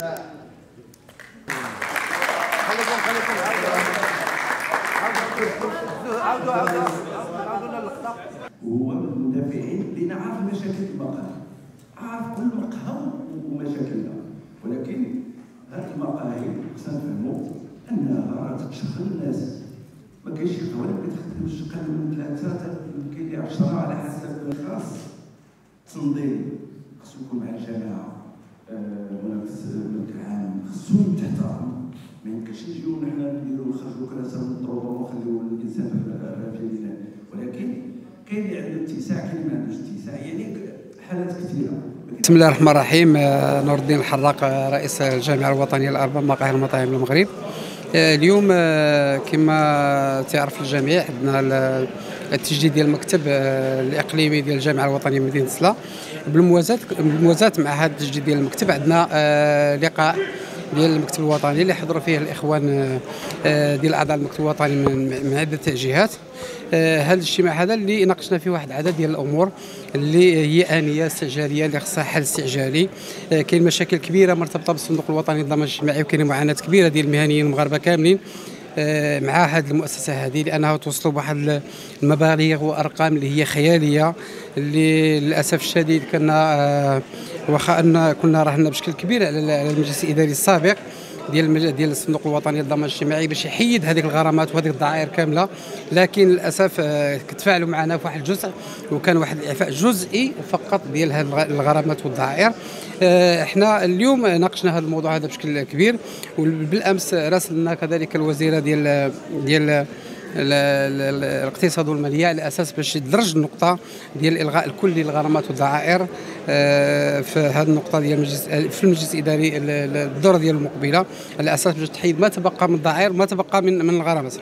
خليكم خليكم عاودوا عاودوا عاودوا لنا وهو من المدافعين اللي عارف مشاكل المقهى عارف كل مقهى ومشاكلها ولكن هذه المقاهي خصنا نفهموا أنها راه تشغل الناس. ما كاينش ما كتخدمش قل من ثلاثة يمكن لي 10 على حسب الخاص. تنظيم خصو يكون مع الجماعة. الملك العام خصو يتحترم ما يمكنش نجيو نحن نديرو نخرجوا كراسه من الدروب ونخليو الإنسان في ولكن كاين اللي عنده اتساع كاين ما عندوش اتساع. يعني حالات كثيرة. بسم الله الرحمن الرحيم. آه، نور الدين الحراق آه، رئيس الجامعة الوطنية لاربع مقاهي المطاعم بالمغرب آه، اليوم كما تعرف الجميع عندنا التجديد ديال المكتب آه، الإقليمي ديال الجامعة الوطنية مدينه سلا بالموازاة بالموازاة مع هذا التجديد ديال المكتب عندنا آه، لقاء ديال المكتب الوطني اللي حضروا فيه الإخوان آه، ديال أعضاء المكتب الوطني من عدة جهات هذا الاجتماع هذا اللي ناقشنا فيه واحد العدد ديال الأمور اللي هي آنية استعجالية اللي خصها حل استعجالي. كاين مشاكل كبيرة مرتبطة بالصندوق الوطني للضمان الاجتماعي وكاين معاناة كبيرة ديال المهنيين المغاربة كاملين. مع هذه المؤسسة هذه لأنها توصلوا بواحد المبالغ وأرقام اللي هي خيالية اللي للأسف الشديد كنا آه، واخا أن كنا راهنا بشكل كبير على المجلس الإداري السابق. ديال. ديال الصندوق الوطني للضمان الاجتماعي باش يحيد هذيك الغرامات وهذيك الضعائر كاملة لكن للأسف آه، تفاعلوا معنا في واحد الجزء وكان واحد الإعفاء جزئي فقط ديال هذه الغ- الغرامات والضعائر آه، إحنا اليوم ناقشنا هذا الموضوع هذا بشكل كبير وبالأمس راسلنا كذلك الوزيرة ديال ديال ال- ال- ال- الاقتصاد والمالية على أساس باش يدرج النقطة ديال الالغاء الكلي للغرامات والضعائر آه، في هذه النقطة ديال المجلس في المجلس الإداري ال- ال- الدورة ديال المقبلة على أساس باش تحيد ما تبقى من الضعائر ما تبقى من من الغرامات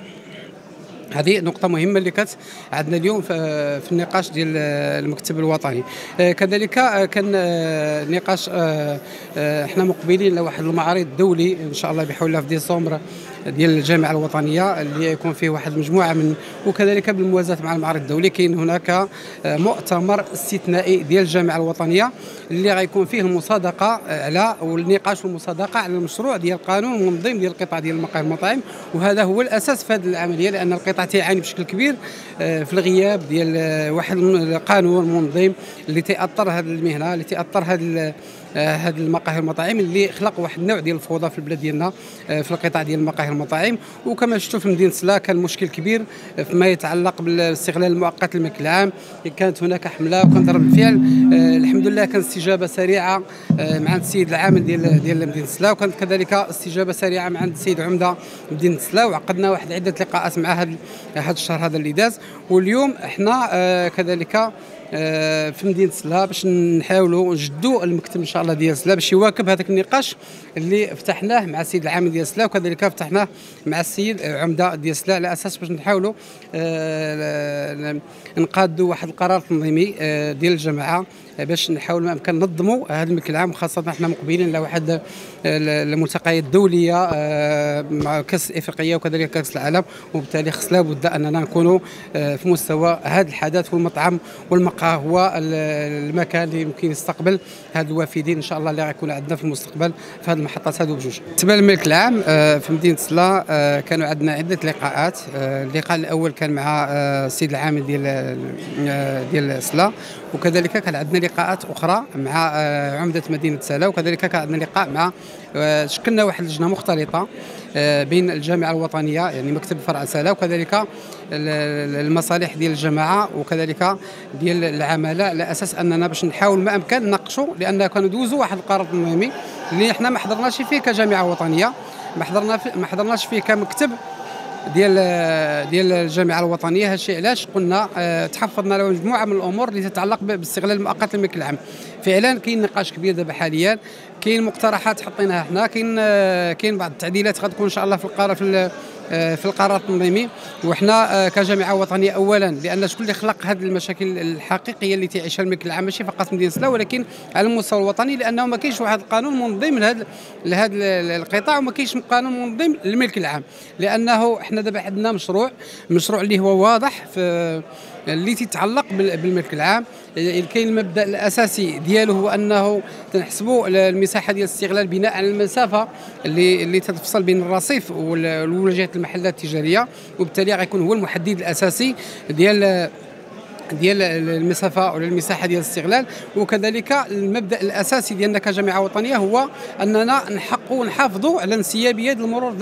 هذه نقطة مهمة اللي كانت عندنا اليوم في النقاش ديال المكتب الوطني. آه، كذلك آه، كان آه، نقاش آه، آه، إحنا مقبلين لواحد المعارض دولي إن شاء الله بحول الله في ديسمبر ديال الجامعة الوطنية اللي يكون فيه واحد المجموعة من وكذلك بالموازاة مع المعرض الدولي كاين هناك آه، مؤتمر استثنائي ديال الجامعة الوطنية اللي غيكون فيه المصادقة على والنقاش والمصادقة على المشروع ديال القانون المنظم ديال القطاع ديال المقاهي المطاعم وهذا هو الأساس في هذه العملية لأن القطاع تيعاني بشكل كبير آه، في الغياب ديال آه، واحد القانون منظم اللي تأثر هذه المهنة اللي تأثر هذه هذه المقاهي المطاعم اللي خلق واحد النوع ديال الفوضى في البلاد ديالنا في القطاع ديال المقاهي المطاعم. وكما شفتوا في مدينة سلا كان مشكل كبير فيما يتعلق بالاستغلال المؤقت للملك العام كانت هناك حملة وكان ضرب الفعل آه، الحمد لله كان استجابة سريعة آه، مع السيد العامل ديال ديال مدينة سلا. وكانت كذلك استجابة سريعة مع السيد عمدة مدينة سلا. وعقدنا واحد عدة لقاءات مع هذا هذا الشهر هذا اللي داز. واليوم إحنا آه، كذلك آه، في مدينة سلا باش نحاولوا نجدوا المكتب إن شاء الله ديال سلا باش يواكب هذاك النقاش اللي فتحناه مع السيد العام ديال سلا. وكذلك فتحناه مع السيد عمدة ديال سلا على أساس باش نحاولوا آه، نقادوا واحد القرار تنظيمي آه، ديال الجماعة آه، باش نحاول ما أمكن ننظموا هذا الملك العام خاصه إحنا مقبلين لواحد آه، الملتقيات دوليه آه، مع كأس الافريقيه وكذلك كأس العالم وبالتالي خص لابد أننا نكونوا في مستوى هذا الحدث والمطعم والمقهى هو ال- المكان اللي يمكن يستقبل هاد الوافدين. إن شاء الله اللي غيكون عندنا في المستقبل في هذه المحطات هذو بجوج. بالنسبة للملك العام في مدينة سلا آه، كانوا عندنا عدة لقاءات. آه، اللقاء الأول كان مع آه، السيد العامل ديال ديال سلا وكذلك كان عندنا لقاءات أخرى مع عمدة مدينة سلا وكذلك كان عندنا لقاء مع شكلنا واحد اللجنه مختلطة بين الجامعة الوطنية يعني مكتب فرع سلا وكذلك ال- ال- المصالح ديال الجماعة وكذلك ديال العمالة على أساس أننا باش نحاول ما أمكن نناقشوا لأن كانوا دوزوا واحد القرار تنظيمي اللي إحنا ما حضرناش فيه كجامعة وطنية. ما حضرنا ما حضرناش فيه كمكتب ديال ديال الجامعة الوطنية. هادشي علاش قلنا آه، تحفظنا له مجموعة من الأمور اللي تتعلق باستغلال المؤقت للملك العام. فعلا كاين نقاش كبير دابا حاليا. كاين مقترحات حطيناها حنا كاين آه، كاين بعض التعديلات غتكون إن شاء الله في القرار في آه، في القرار التنظيمي. وحنا آه، كجامعة وطنية اولا لأن شكون اللي خلق هذه المشاكل الحقيقية اللي تعيشها الملك العام ماشي فقط مدينة سلا ولكن على المستوى الوطني لأنه ما كاينش واحد القانون منظم لهذا لهذا القطاع وما كاينش قانون منظم للملك العام. لأنه إحنا دابا عندنا مشروع مشروع اللي هو واضح في اللي تتعلق بالملك العام. كاين المبدأ الأساسي ديالو هو أنه تنحسبوا المساحة ديال الاستغلال بناء على المسافة اللي اللي تتفصل بين الرصيف والواجهه المحلات التجارية وبالتالي غيكون هو المحدد الأساسي ديال ديال المسافة ولا المساحة ديال الاستغلال وكذلك المبدأ الأساسي ديالنا كجامعة وطنية هو أننا نحققوا ونحافظوا على انسيابيه المرور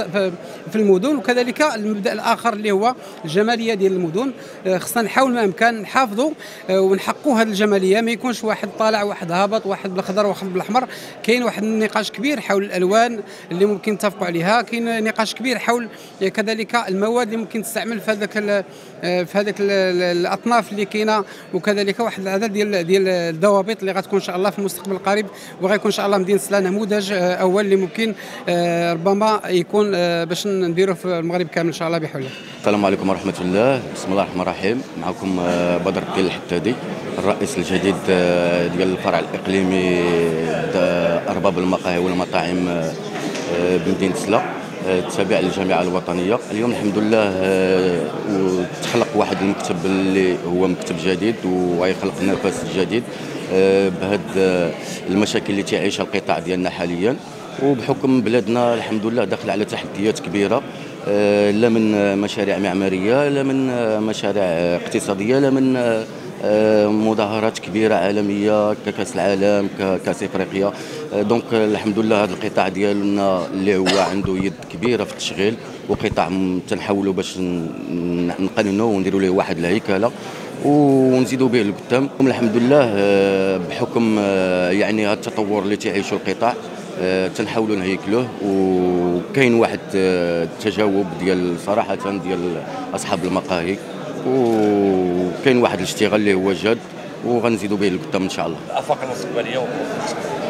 في المدن وكذلك المبدأ الآخر اللي هو الجمالية ديال المدن. آه، خصنا نحاول ما امكن نحافظوا آه، ونحققوا هذه الجمالية. ما يكونش واحد طالع واحد هابط واحد بالاخضر واحد بالأحمر. كاين واحد النقاش كبير حول الألوان اللي ممكن نتفقوا عليها. كاين نقاش كبير حول كذلك المواد اللي ممكن تستعمل في هذاك آه، في هذاك الأطناف اللي كاينة وكذلك واحد العدد ديال ديال الضوابط اللي غتكون إن شاء الله في المستقبل القريب وغيكون إن شاء الله مدينة سلا نموذج آه، أول اللي ممكن آه، ربما يكون باش نديروا في المغرب كامل إن شاء الله بحول الله. السلام عليكم ورحمة الله. بسم الله الرحمن الرحيم. معكم بدر الدين الحدادي الرئيس الجديد ديال الفرع الإقليمي أرباب المقاهي والمطاعم بمدينة سلا. تابع للجامعة الوطنية. اليوم الحمد لله آه، تخلق واحد المكتب اللي هو مكتب جديد ويخلق نفس جديد آه، بهاد آه، المشاكل اللي تعيشها القطاع ديالنا حاليا. وبحكم بلادنا الحمد لله داخل على تحديات كبيرة لا من مشاريع معمارية لا من مشاريع اقتصادية لا من مظاهرات كبيرة عالمية ككأس العالم ككاس إفريقيا. دونك الحمد لله هذا القطاع ديالنا اللي هو عنده يد كبيرة في التشغيل وقطاع تنحاولوا باش نقننوا ونديروا له واحد الهيكلة ونزيدوا به لقدام الحمد لله بحكم يعني هذا التطور اللي تعيشه القطاع تنحاولوا نهيكلوه. وكاين واحد التجاوب ديال صراحة ديال أصحاب المقاهي. وكاين واحد الاشتغال اللي هو جاد وغنزيدوا به لقدام إن شاء الله. الأفاق المستقبلية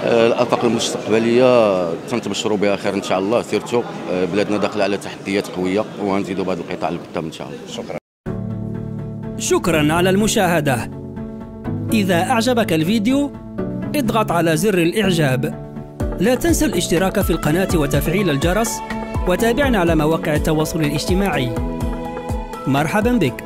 آه، الأفاق المستقبلية تنتبشروا بها خير إن شاء الله سيرتو آه، بلادنا داخلة على تحديات قوية وغنزيدوا بهذا القطاع لقدام إن شاء الله. شكرا. شكرا على المشاهدة. إذا أعجبك الفيديو اضغط على زر الإعجاب. لا تنسى الاشتراك في القناة وتفعيل الجرس وتابعنا على مواقع التواصل الاجتماعي. مرحبا بك.